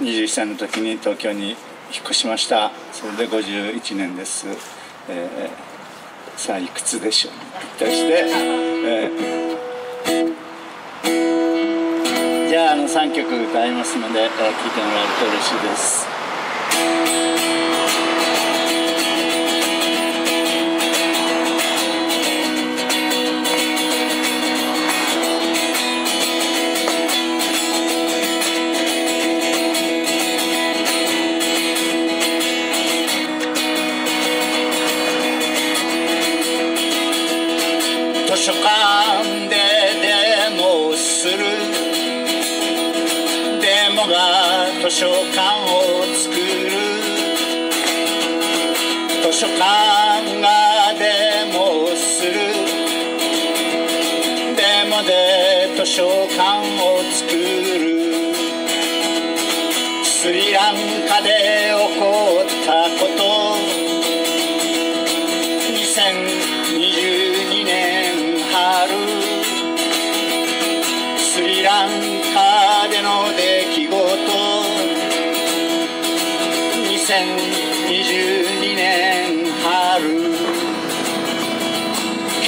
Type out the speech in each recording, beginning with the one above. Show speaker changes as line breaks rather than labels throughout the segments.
21歳の時に東京に引っ越しました。それで51年です、えー、さあいくつでしょう？ぴったりして、えー、じゃああの3曲歌いますので、えー、聴いてもらえると嬉しいですんでデモをする。デモが図書館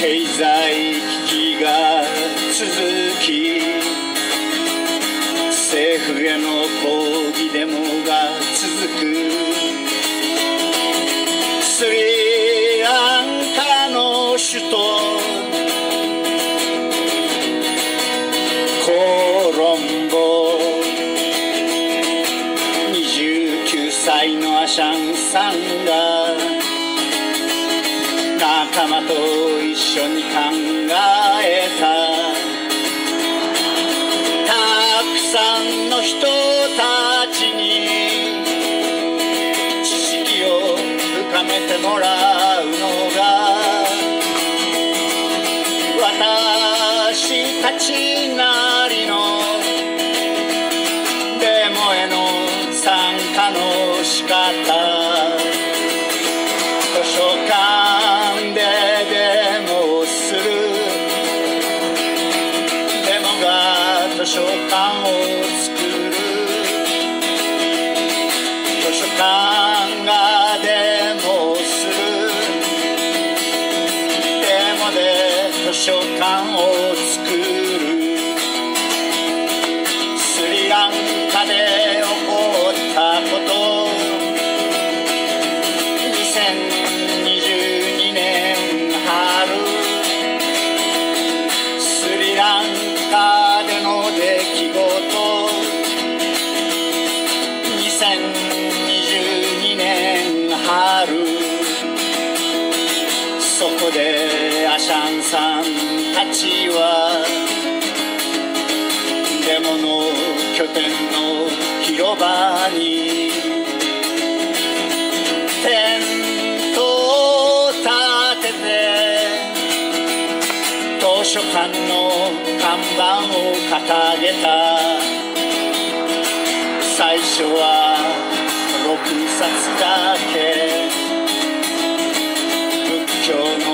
経済危機が続き政府への抗議デモが続く。スリランカの首都緒に考えた。たくさんの人たちに知識を深めてもらう。を掲げた。最初は6冊だけ。仏教の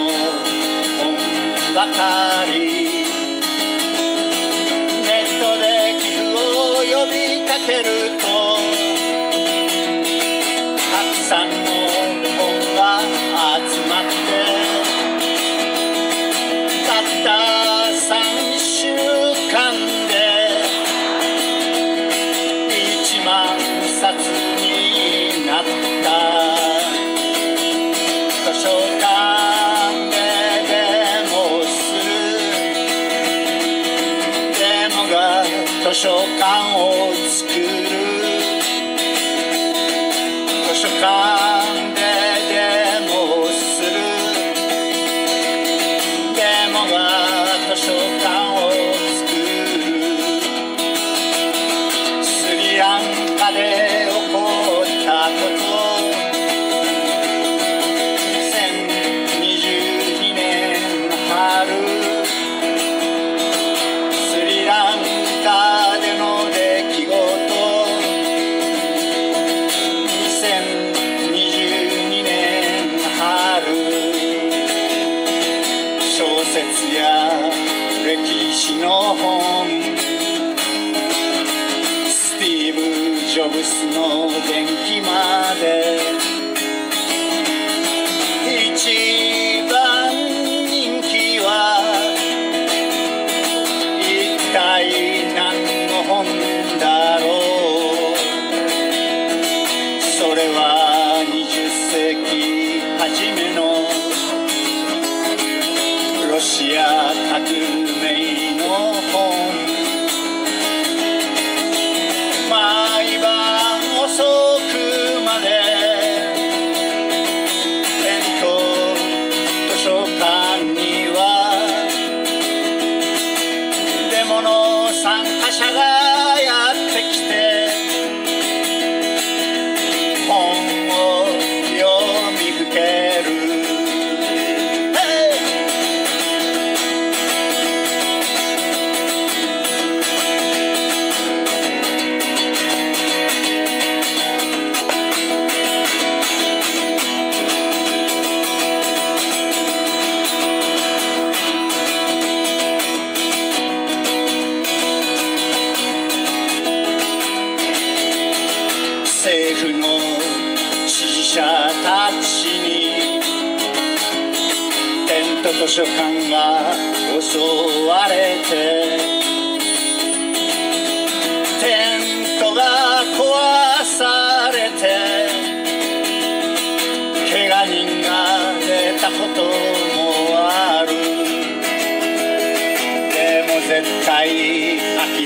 本ばかり。図書館を作る図書館石の本。スティーブ・ジョブスの電気まで。と図書館が襲われてテントが壊されて怪我人が出たこともある。でも絶対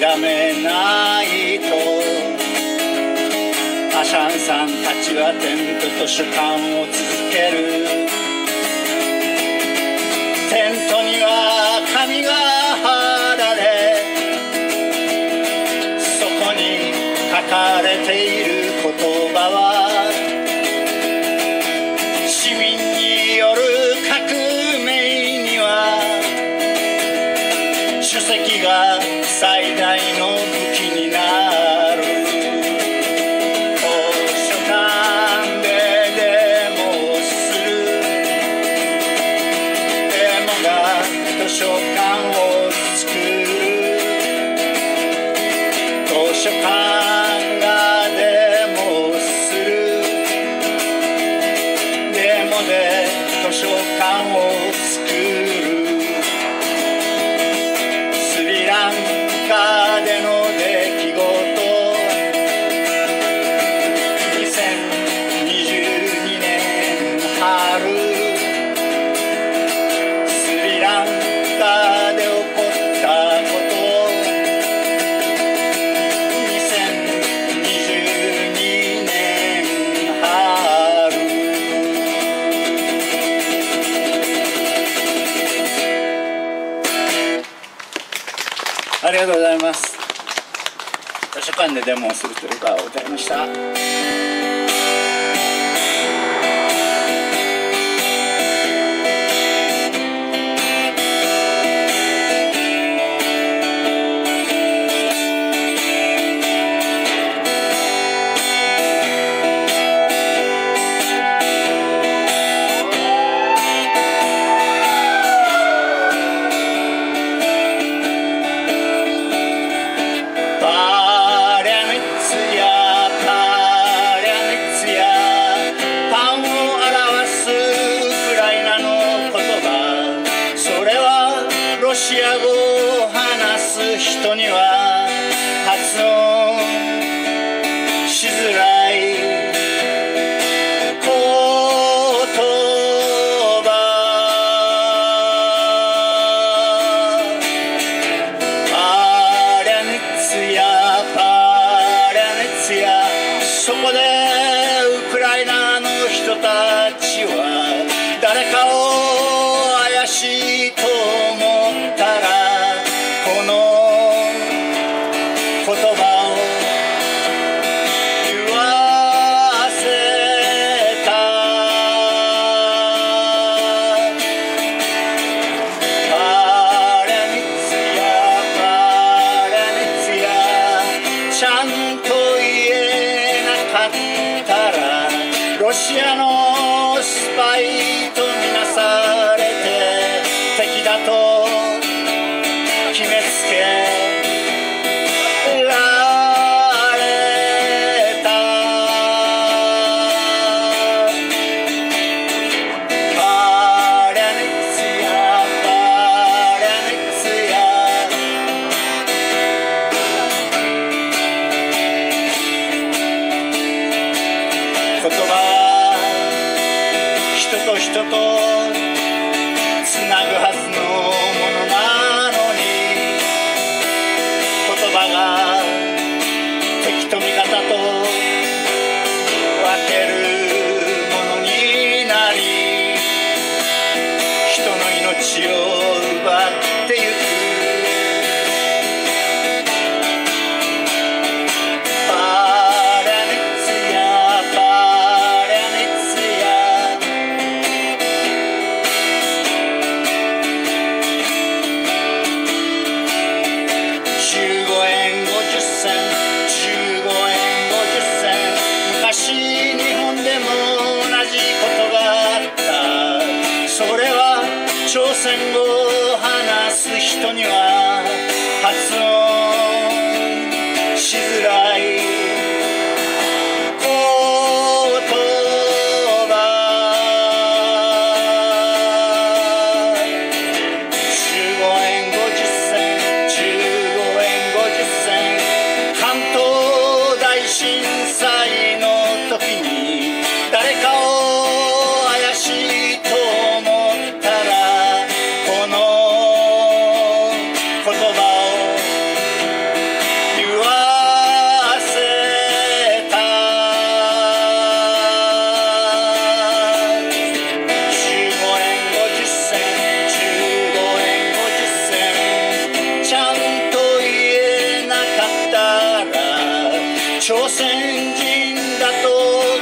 諦めないと。アシャンさんたちはテント図書館を続けでデモをするというか歌いました。を奪って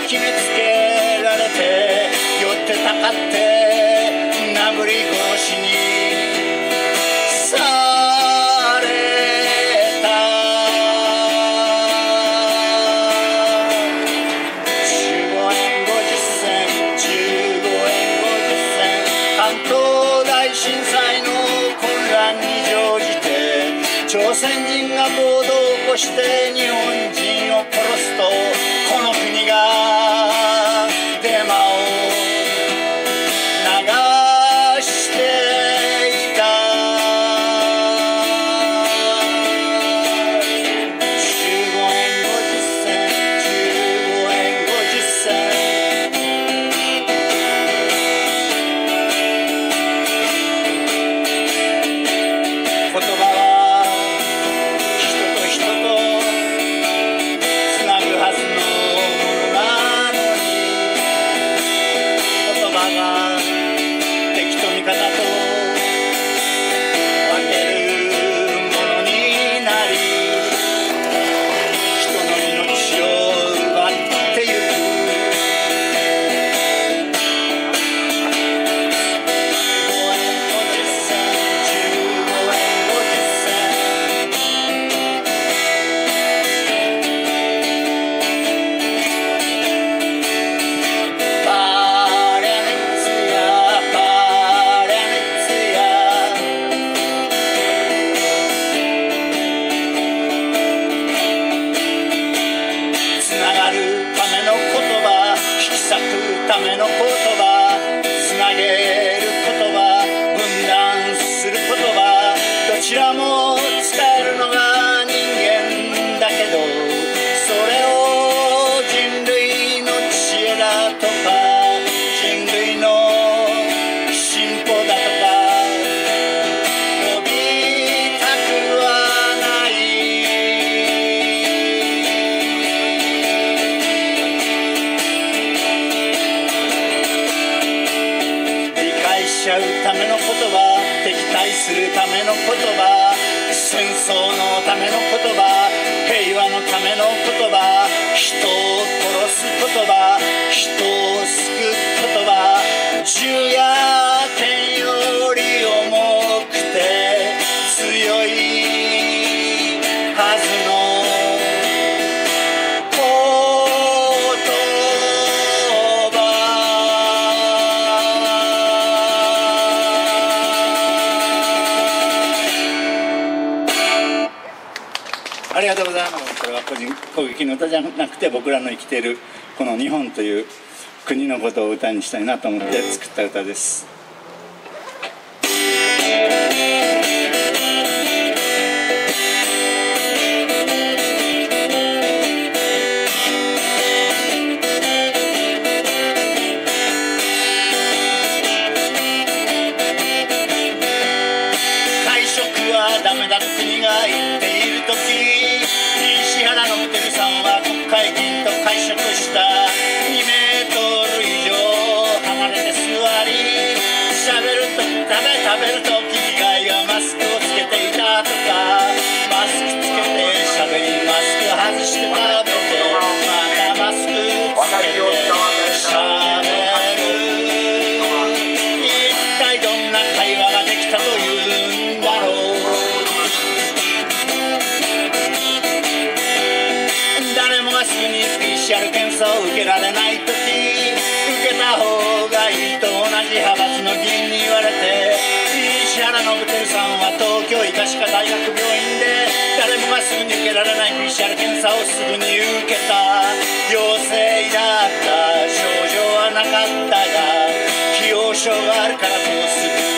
決めつけられて寄ってたかって殴り殺しにされた15円50銭15円50銭関東大震災の混乱に乗じて朝鮮人が暴動を起こしてありがとうございますこれは個人攻撃の歌じゃなくて僕らの生きているこの日本という国のことを歌にしたいなと思って作った歌です。食べ食べると君がいがマスクをつけていたとか。らない PCR 検査をすぐに受けた。陽性だった症状はなかったが既往症があるからとする。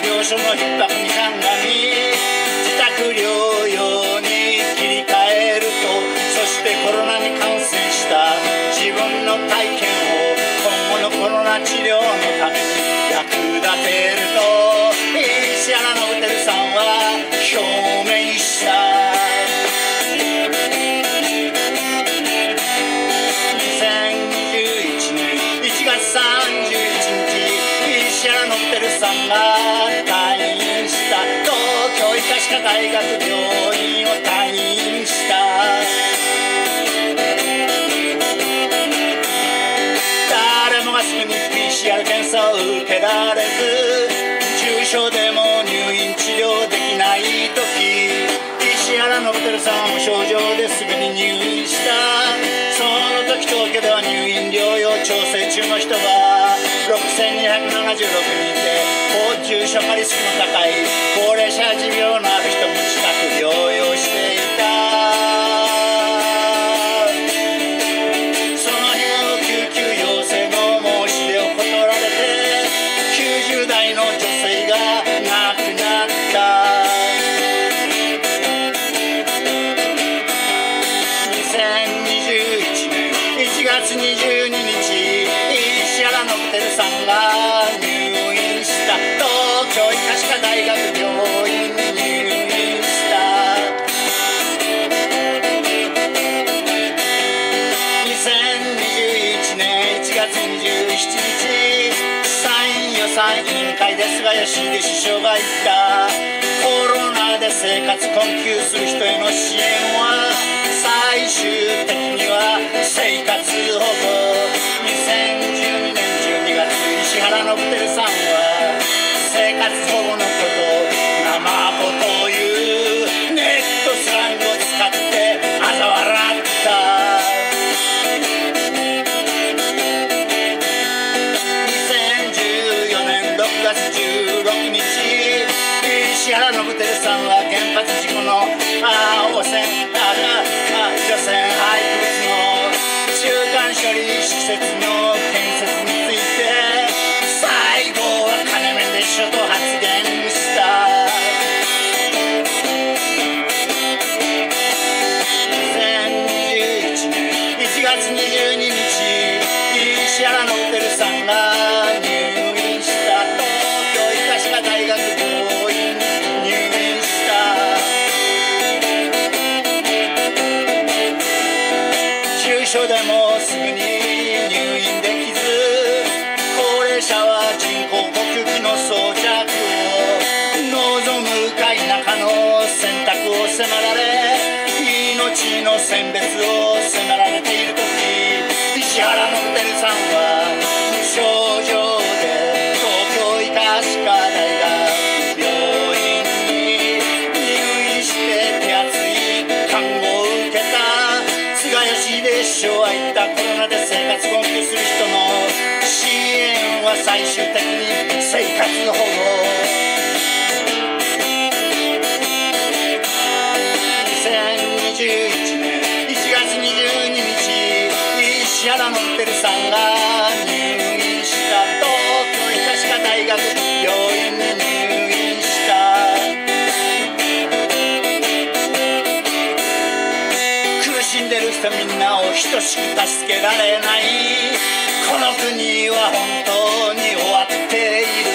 病床の逼迫に鑑み自宅療養に切り替えるとそしてコロナに感染した自分の体験を今後のコロナ治療のために役立てる。受けられず重症でも入院治療できない時石原伸晃さんも症状ですぐに入院した。その時東京では入院療養調整中の人は6276人で高級者カリスの高い高齢者持病のある怪しで師匠が言ったコロナで生活困窮する人への支援は最終的には生活ノブさんは原発事故の、まあ、汚染ああ除染廃棄物の中間処理施設の所でもすぐに。年1月22日石原のってるさんが入院した東京医科歯科大学病院に入院した。苦しんでる人みんなを等しく助けられない。この国は本当に終わっている。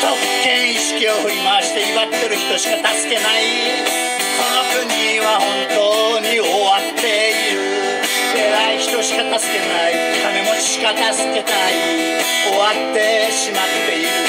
特権意識を振り回して威張ってる人しか助けない。国は本当に終わっている。偉い人しか助けない。金持ちしか助けない。終わってしまっている。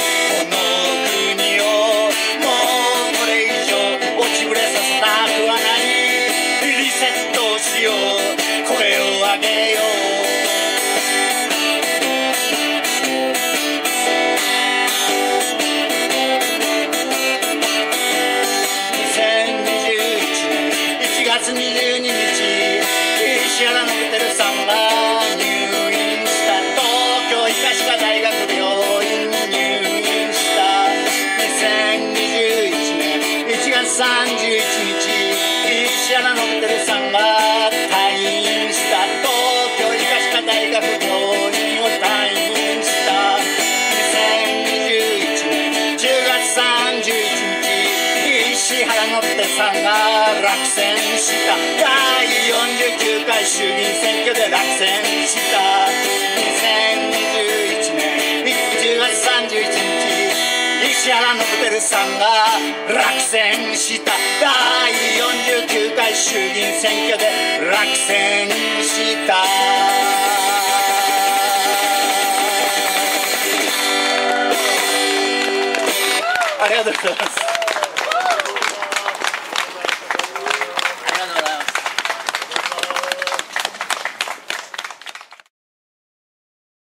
石原の手さが落選した。第49回衆議院選挙で落選した。2021年10月31日石原のプテルさんが落選した。第49回衆議院選挙で落選した。ありがとうございます。